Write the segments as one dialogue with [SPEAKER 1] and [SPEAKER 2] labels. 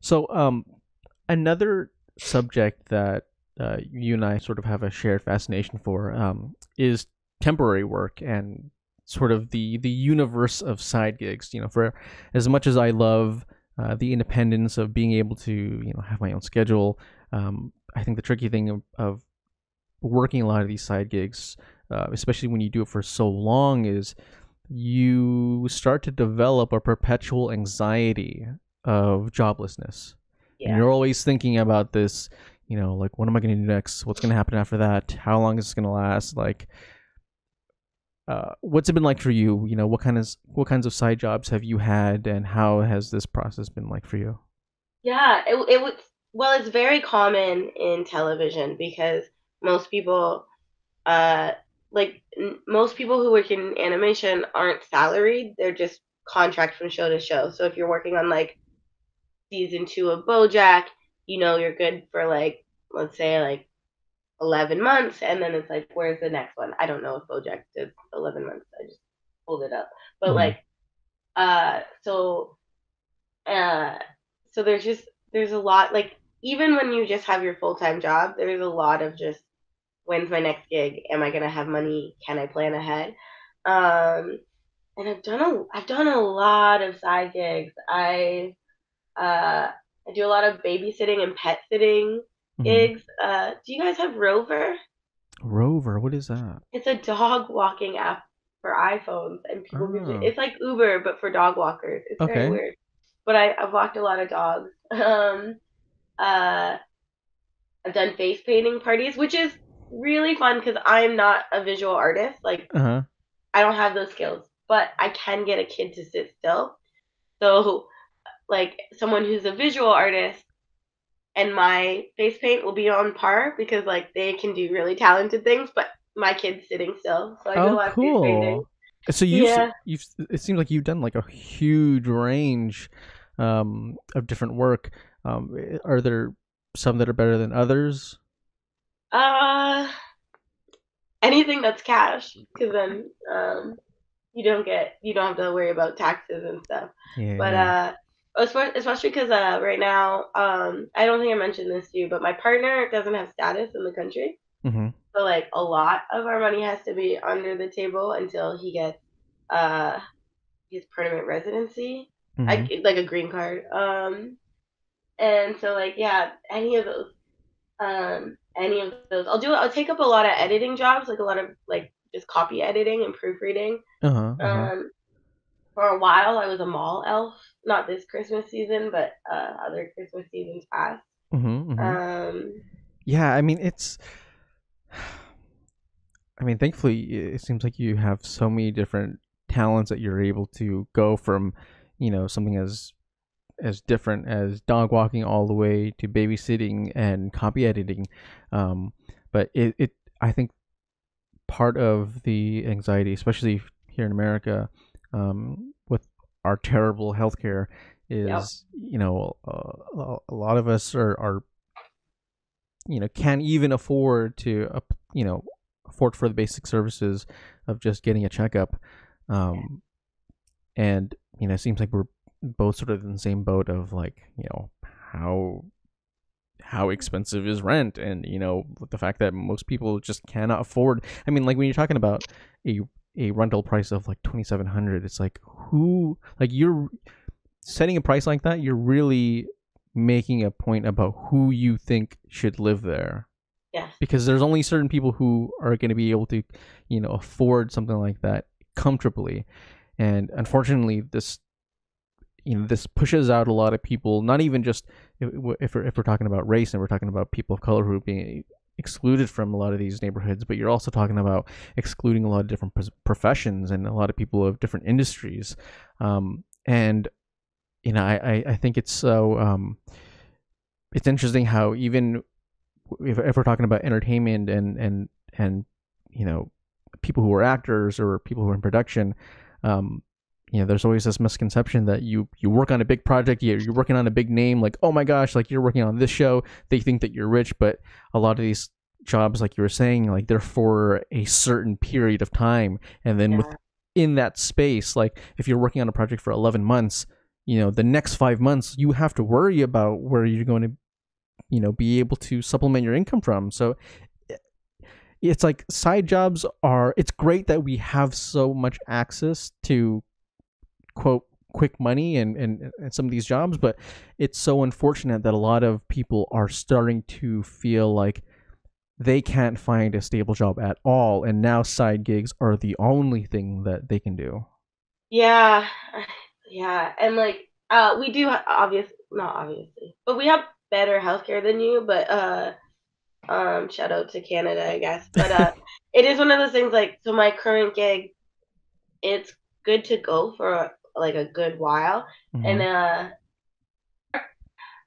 [SPEAKER 1] So, um, another subject that uh, you and I sort of have a shared fascination for um, is temporary work and sort of the the universe of side gigs. You know, for as much as I love uh, the independence of being able to you know have my own schedule, um, I think the tricky thing of, of working a lot of these side gigs, uh, especially when you do it for so long, is you start to develop a perpetual anxiety of joblessness.
[SPEAKER 2] Yeah.
[SPEAKER 1] And you're always thinking about this, you know, like what am I going to do next? What's going to happen after that? How long is this going to last? Like, uh, what's it been like for you? You know, what kind of what kinds of side jobs have you had, and how has this process been like for you?
[SPEAKER 2] Yeah, it it was well, it's very common in television because most people, uh, like n- most people who work in animation aren't salaried; they're just contract from show to show. So if you're working on like season two of BoJack, you know you're good for like let's say like 11 months and then it's like where's the next one? I don't know if bojack did 11 months i just pulled it up. But
[SPEAKER 1] Mhm.
[SPEAKER 2] like uh so uh so there's just there's a lot like even when you just have your full-time job there's a lot of just when's my next gig? Am i going to have money? Can i plan ahead? Um and i've done a i've done a lot of side gigs. I uh i do a lot of babysitting and pet sitting
[SPEAKER 1] Mhm.
[SPEAKER 2] gigs. Uh, do you guys have Rover?
[SPEAKER 1] Rover, what is that?
[SPEAKER 2] It's a dog walking app for iPhones, and people
[SPEAKER 1] Oh.
[SPEAKER 2] do, it's like Uber but for dog walkers. It's
[SPEAKER 1] Okay.
[SPEAKER 2] very weird. But I, I've walked a lot of dogs. Um, uh, I've done face painting parties, which is really fun because I'm not a visual artist. Like
[SPEAKER 1] Uh huh.
[SPEAKER 2] I don't have those skills, but I can get a kid to sit still. So, like someone who's a visual artist and my face paint will be on par because like they can do really talented things, but my kid's sitting still. So I do a
[SPEAKER 1] Oh,
[SPEAKER 2] lot of face painting.
[SPEAKER 1] cool. So you've
[SPEAKER 2] Yeah.
[SPEAKER 1] you've it seems like you've done like a huge range um, of different work. Um, are there some that are better than others?
[SPEAKER 2] Uh, anything that's cash, because then um, you don't get you don't have to worry about taxes and stuff.
[SPEAKER 1] Yeah.
[SPEAKER 2] But uh, especially because uh, right now, um, I don't think I mentioned this to you, but my partner doesn't have status in the country.
[SPEAKER 1] hmm
[SPEAKER 2] So like a lot of our money has to be under the table until he gets uh his permanent residency,
[SPEAKER 1] Mm-hmm.
[SPEAKER 2] I, like a green card. Um, and so like yeah, any of those, um, any of those, I'll do. I'll take up a lot of editing jobs, like a lot of like just copy editing and proofreading.
[SPEAKER 1] uh huh. Uh-huh.
[SPEAKER 2] Um, for a while, I was a mall elf. Not this Christmas season, but uh, other Christmas seasons past.
[SPEAKER 1] hmm
[SPEAKER 2] Um,
[SPEAKER 1] Yeah, I mean it's. I mean, thankfully, it seems like you have so many different talents that you're able to go from, you know, something as as different as dog walking all the way to babysitting and copy editing. Um, but it, it, I think, part of the anxiety, especially here in America, um, with our terrible healthcare, is you know uh, a lot of us are are you know can't even afford to uh, you know afford for the basic services of just getting a checkup. Um and you know it seems like we're both sort of in the same boat of like you know how how expensive is rent? And you know the fact that most people just cannot afford i mean like when you're talking about a a rental price of like 2700 it's like who like you're setting a price like that you're really making a point about who you think should live there
[SPEAKER 2] yes.
[SPEAKER 1] because there's only certain people who are going to be able to you know afford something like that comfortably and unfortunately this you know this pushes out a lot of people not even just if, if, we're, if we're talking about race and we're talking about people of color who are being excluded from a lot of these neighborhoods but you're also talking about excluding a lot of different professions and a lot of people of different industries. Um, and you know I, I, think it's so um, it's interesting how even if, if we're talking about entertainment and and and you know people who are actors or people who are in production um you know there's always this misconception that you you work on a big project you're, you're working on a big name like oh my gosh like you're working on this show they think that you're rich but a lot of these jobs like you were saying like they're for a certain period of time and then
[SPEAKER 2] Yeah.
[SPEAKER 1] within that space like if you're working on a project for 11 months you know the next five months you have to worry about where you're going to you know be able to supplement your income from so eh, it's like side jobs are it's great that we have so much access to quote quick money and, and, and some of these jobs but it's so unfortunate that a lot of people are starting to feel like they can't find a stable job at all and now side gigs are the only thing that they can do.
[SPEAKER 2] Yeah yeah and like uh we do obvious not obviously but we have better healthcare than you but uh um shout out to canada i guess but uh it is one of those things like so my current gig it's good to go for like a good while mm-hmm. and uh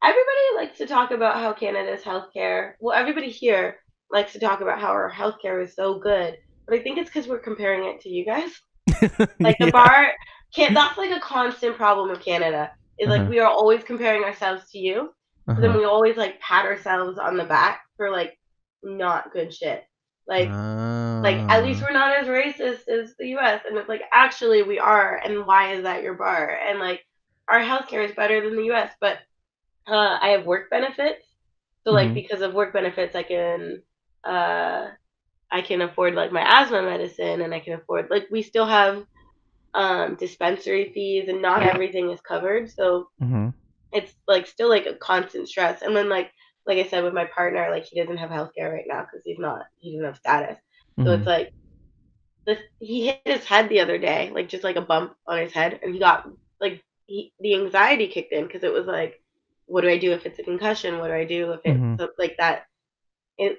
[SPEAKER 2] everybody likes to talk about how canada's healthcare well everybody here likes to talk about how our healthcare is so good, but I think it's because we're comparing it to you guys. like the yeah. bar can't. That's like a constant problem of Canada. Is uh-huh. like we are always comparing ourselves to you. Uh-huh. Then we always like pat ourselves on the back for like not good shit. Like, uh... like at least ah. we're not as racist as the U.S. And it's like actually we are. And why is that your bar? And like our healthcare is better than the U.S. But uh, I have work benefits. So like mm-hmm. because of work benefits, I can uh, I can afford like my asthma medicine and I can afford like we still have um, dispensary fees and not everything is covered. So mm-hmm. it's like still like a constant stress. And then like like I said with my partner, like he doesn't have healthcare right now because he's not he doesn't have status. Mm-hmm. So it's like this he hit his head the other day, like just like a bump on his head, and he got like he, the anxiety kicked in because it was like, what do I do if it's a concussion? What do I do if it's mm-hmm. like that? It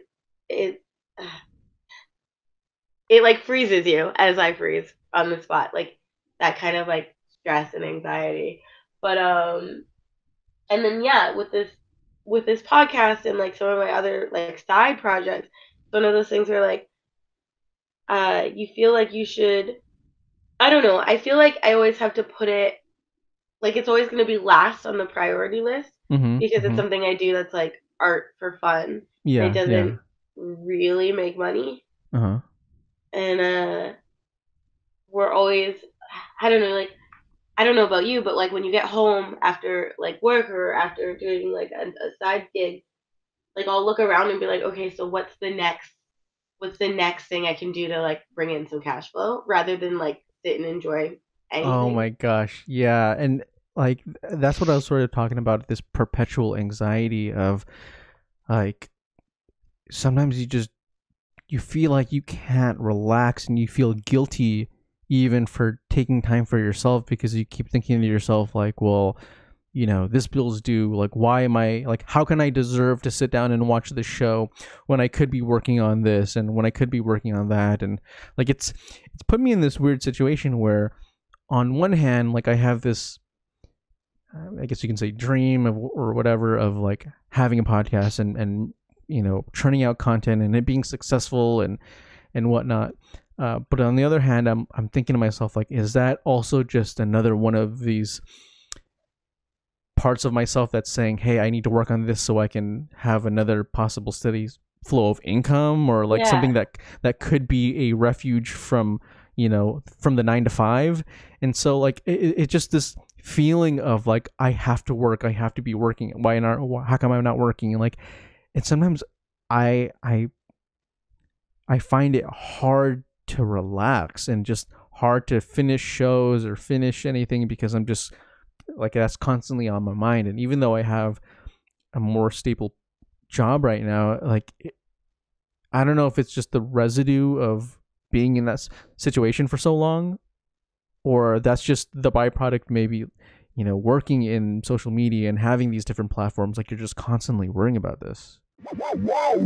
[SPEAKER 2] it it like freezes you as I freeze on the spot, like that kind of like stress and anxiety. But um, and then yeah, with this with this podcast and like some of my other like side projects, one of those things where like uh you feel like you should I don't know, I feel like I always have to put it like it's always gonna be last on the priority list mm-hmm, because mm-hmm. it's something I do that's like art for fun. Yeah. It doesn't yeah really make money. Uh-huh. And uh we're always I don't know, like I don't know about you, but like when you get home after like work or after doing like a, a side gig, like I'll look around and be like, okay, so what's the next what's the next thing I can do to like bring in some cash flow rather than like sit and enjoy oh anything.
[SPEAKER 1] Oh my gosh. Yeah. And like that's what I was sort of talking about this perpetual anxiety of like sometimes you just you feel like you can't relax and you feel guilty even for taking time for yourself because you keep thinking to yourself like well you know this bill's due like why am i like how can i deserve to sit down and watch this show when i could be working on this and when i could be working on that and like it's it's put me in this weird situation where on one hand like i have this uh, i guess you can say dream of, or whatever of like having a podcast and and you know churning out content and it being successful and and whatnot. Uh, but on the other hand, I'm I'm thinking to myself like, is that also just another one of these parts of myself that's saying, hey, I need to work on this so I can have another possible steady flow of income or like yeah. something that that could be a refuge from you know from the nine to five and so like it, it just this feeling of like i have to work i have to be working why not how come i'm not working and like and sometimes I I I find it hard to relax and just hard to finish shows or finish anything because I'm just like that's constantly on my mind. And even though I have a more stable job right now like I don't know if it's just the residue of being in that situation for so long or that's just the byproduct maybe you know working in social media and having these different platforms like you're just constantly worrying about this Whoa!